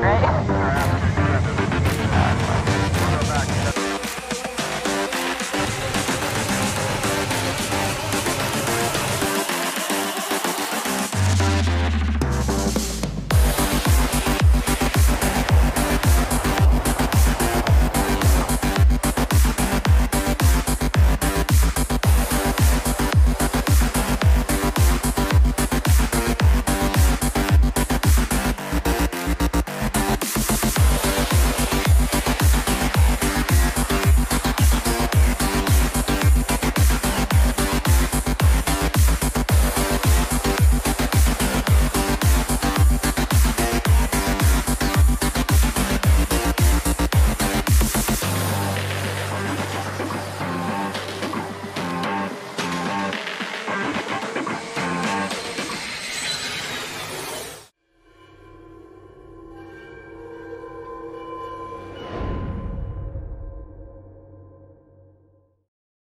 Right?